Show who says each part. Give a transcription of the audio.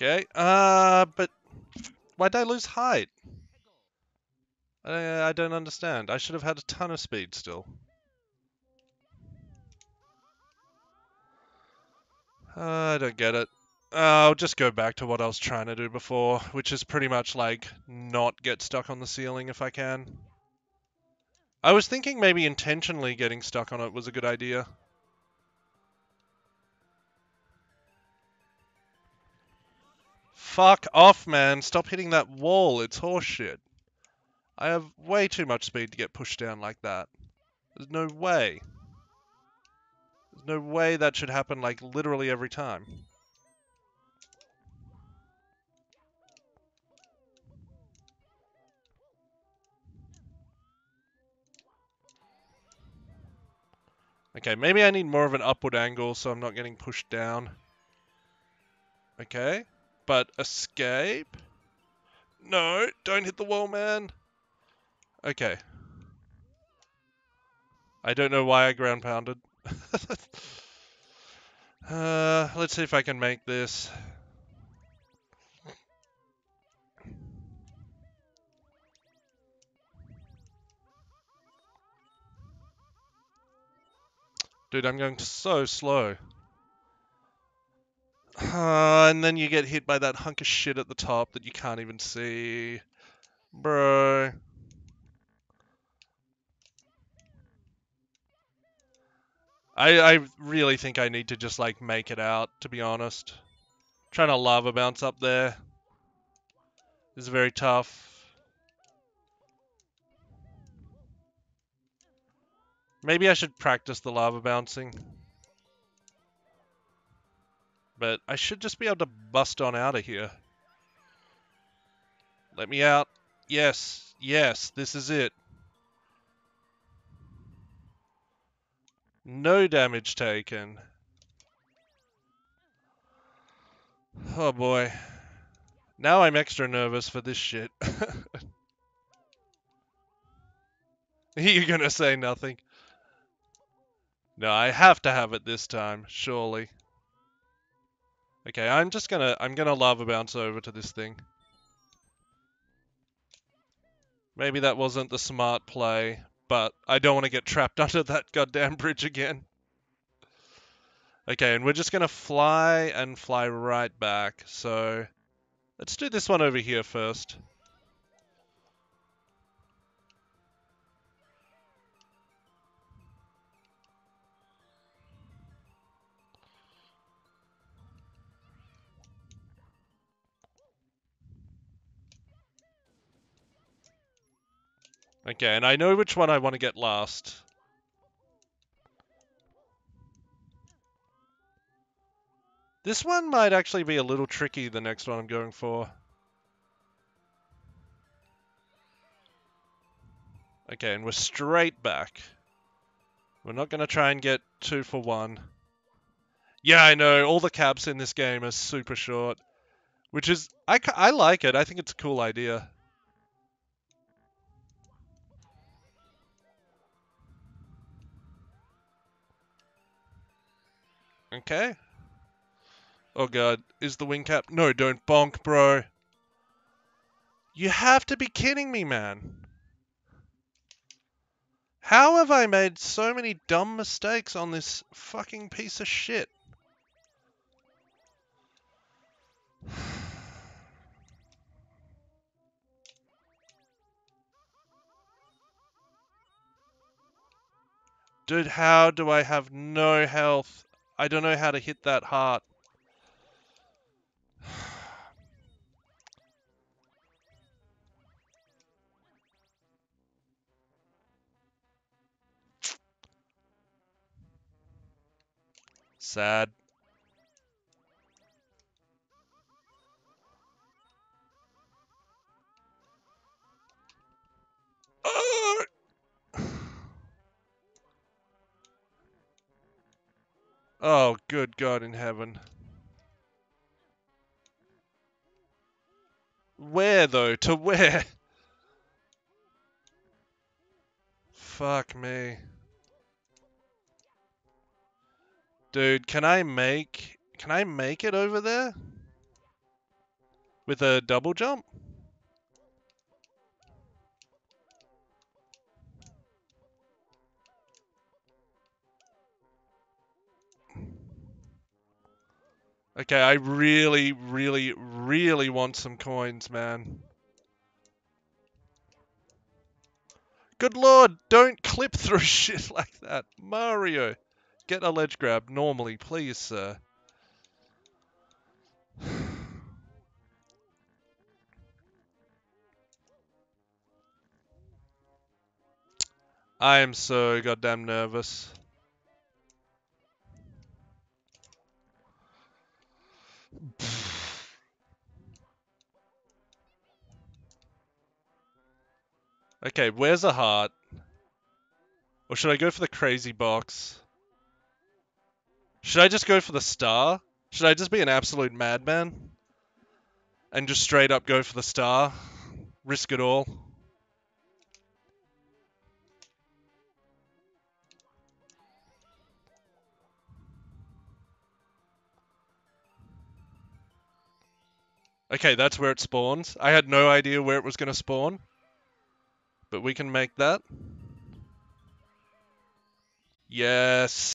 Speaker 1: Okay. Uh, but why'd I lose height? I, I don't understand. I should have had a ton of speed still. Uh, I don't get it. Uh, I'll just go back to what I was trying to do before, which is pretty much like not get stuck on the ceiling if I can. I was thinking maybe intentionally getting stuck on it was a good idea. Fuck off, man. Stop hitting that wall. It's horseshit. I have way too much speed to get pushed down like that. There's no way. There's no way that should happen like literally every time. Okay, maybe I need more of an upward angle so I'm not getting pushed down. Okay, but escape? No, don't hit the wall, man. Okay. I don't know why I ground pounded. uh, let's see if I can make this. Dude, I'm going so slow. Uh, and then you get hit by that hunk of shit at the top that you can't even see. Bro. I, I really think I need to just, like, make it out, to be honest. Trying to lava bounce up there is very tough. Maybe I should practice the lava bouncing. But I should just be able to bust on out of here. Let me out. Yes, yes, this is it. No damage taken. Oh boy. Now I'm extra nervous for this shit. You're gonna say nothing. No, I have to have it this time, surely. Okay, I'm just gonna, I'm gonna lava bounce over to this thing. Maybe that wasn't the smart play, but I don't want to get trapped under that goddamn bridge again. Okay, and we're just gonna fly and fly right back, so... Let's do this one over here first. Okay, and I know which one I want to get last. This one might actually be a little tricky, the next one I'm going for. Okay, and we're straight back. We're not going to try and get two for one. Yeah, I know, all the caps in this game are super short. Which is, I, I like it, I think it's a cool idea. Okay. Oh god, is the wing cap? No, don't bonk, bro. You have to be kidding me, man. How have I made so many dumb mistakes on this fucking piece of shit? Dude, how do I have no health? I don't know how to hit that heart. Sad. Oh, good God in heaven. Where, though? To where? Fuck me. Dude, can I make... Can I make it over there? With a double jump? Okay, I really, really, really want some coins, man. Good lord, don't clip through shit like that. Mario, get a ledge grab normally, please, sir. I am so goddamn nervous. Okay, where's a heart? Or should I go for the crazy box? Should I just go for the star? Should I just be an absolute madman? And just straight up go for the star? Risk it all? Okay, that's where it spawns. I had no idea where it was going to spawn. But we can make that. Yes.